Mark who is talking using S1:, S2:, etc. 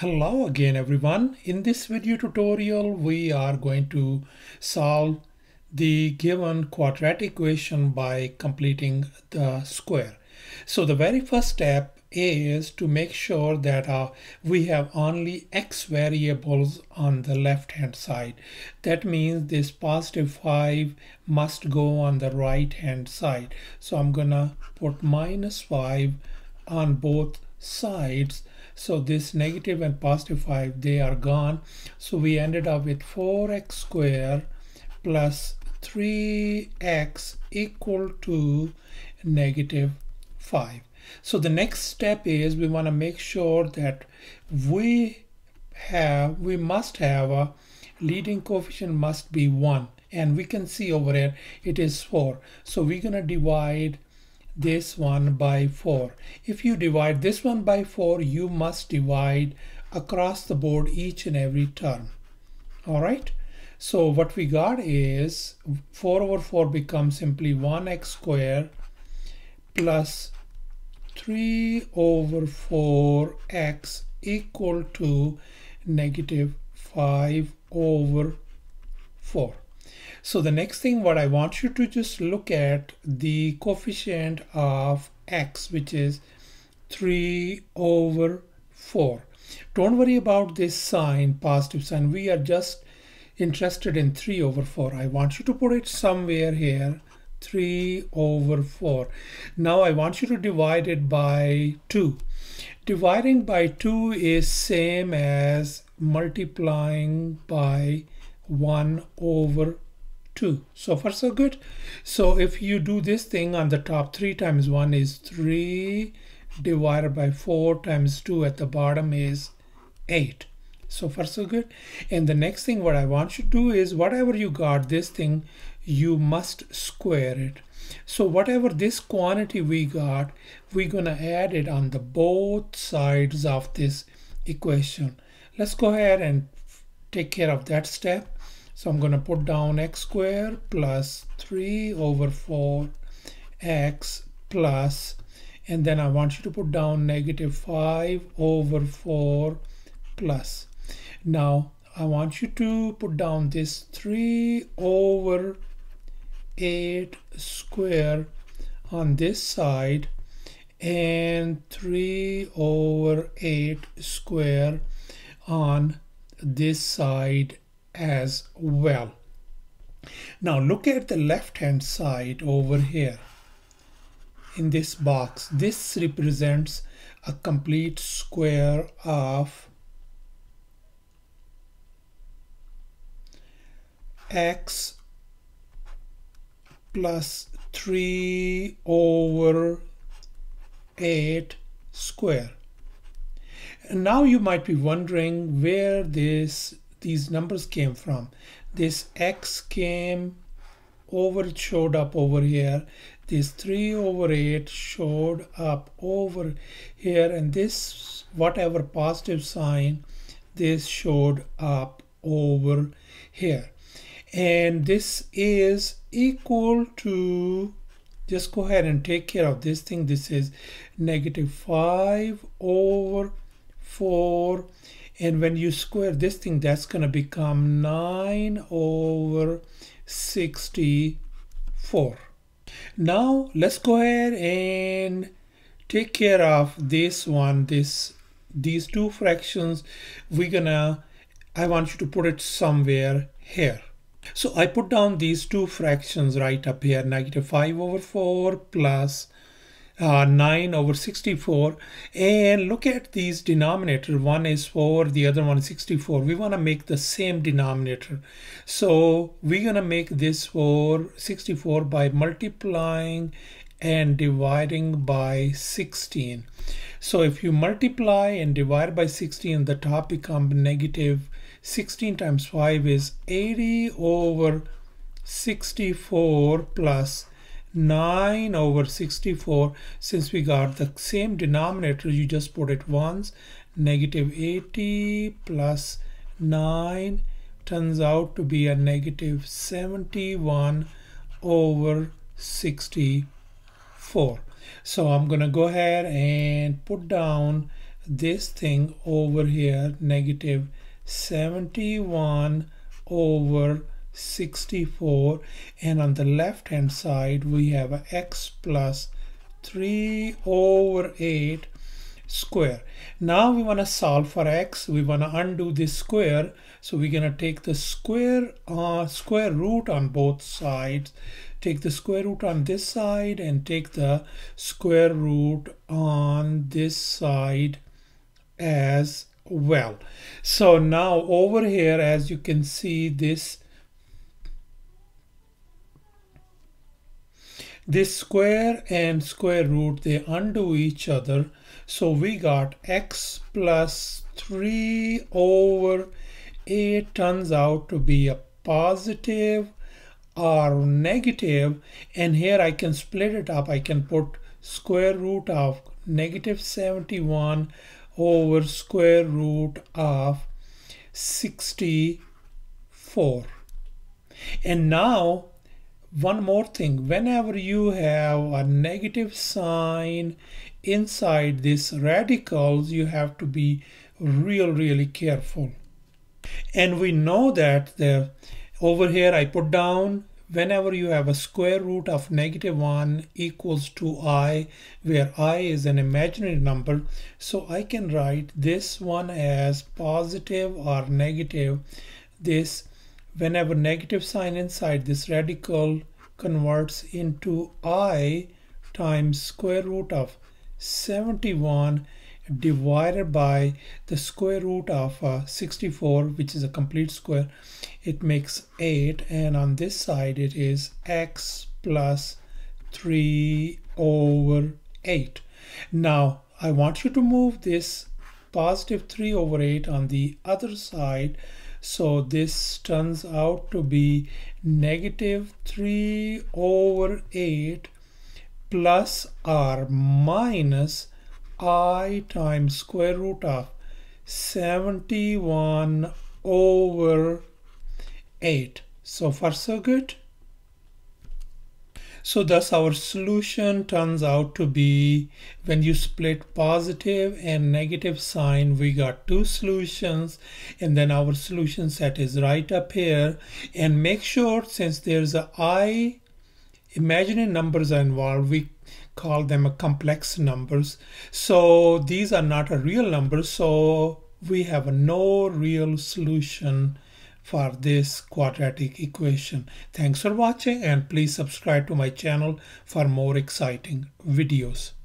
S1: Hello again everyone. In this video tutorial we are going to solve the given quadratic equation by completing the square. So the very first step is to make sure that uh, we have only x variables on the left hand side. That means this positive 5 must go on the right hand side. So I'm gonna put minus 5 on both sides so this negative and positive 5 they are gone. So we ended up with 4x squared plus 3x equal to negative 5 so the next step is we want to make sure that we have we must have a leading coefficient must be 1 and we can see over here it is 4 so we're going to divide this one by 4. If you divide this one by 4, you must divide across the board each and every term. All right. So what we got is 4 over 4 becomes simply 1x squared plus 3 over 4x equal to negative 5 over 4. So the next thing what I want you to just look at the coefficient of x which is 3 over 4. Don't worry about this sign, positive sign. We are just interested in 3 over 4. I want you to put it somewhere here. 3 over 4. Now I want you to divide it by 2. Dividing by 2 is same as multiplying by 1 over 2 so far so good. So if you do this thing on the top 3 times 1 is 3 divided by 4 times 2 at the bottom is 8 so far so good. And the next thing what I want you to do is whatever you got this thing you must square it. So whatever this quantity we got we're gonna add it on the both sides of this equation. Let's go ahead and take care of that step so I'm going to put down x squared plus 3 over 4 x plus and then I want you to put down negative 5 over 4 plus. Now I want you to put down this 3 over 8 square on this side and 3 over 8 square on this side as well. Now look at the left hand side over here in this box. This represents a complete square of x plus 3 over 8 square. And now you might be wondering where this these numbers came from. This x came over, showed up over here. This 3 over 8 showed up over here. And this, whatever positive sign, this showed up over here. And this is equal to, just go ahead and take care of this thing. This is negative 5 over 4 and when you square this thing that's going to become 9 over 64 now let's go ahead and take care of this one this these two fractions. We're gonna I want you to put it somewhere here. So I put down these two fractions right up here negative 5 over 4 plus uh, 9 over 64 and look at these denominator. One is 4 the other one is 64 we want to make the same denominator. So we're going to make this for 64 by multiplying and dividing by 16 so if you multiply and divide by 16 the top becomes negative 16 times 5 is 80 over 64 plus 9 over 64 since we got the same denominator you just put it once. Negative 80 plus 9 turns out to be a negative 71 over 64 so I'm gonna go ahead and put down this thing over here negative 71 over 64 and on the left hand side we have x plus 3 over 8 square. Now we want to solve for x. We want to undo this square. So we're going to take the square uh, square root on both sides. Take the square root on this side and take the square root on this side as well. So now over here, as you can see, this this square and square root they undo each other. So we got x plus 3 over 8 turns out to be a positive or negative. And here I can split it up. I can put square root of negative 71 over square root of 64 and now one more thing. Whenever you have a negative sign inside this radicals you have to be real really careful. And we know that the over here I put down whenever you have a square root of negative 1 equals to i where i is an imaginary number so I can write this one as positive or negative this whenever negative sign inside this radical converts into i times square root of 71 divided by the square root of uh, 64 which is a complete square it makes 8 and on this side it is x plus 3 over 8 now I want you to move this positive 3 over 8 on the other side so this turns out to be negative 3 over 8 plus r minus i times square root of 71 over 8. So far so good. So thus our solution turns out to be when you split positive and negative sign we got two solutions and then our solution set is right up here. And make sure since there's a i imaginary numbers are involved we call them a complex numbers. So these are not a real number so we have no real solution for this quadratic equation. Thanks for watching and please subscribe to my channel for more exciting videos.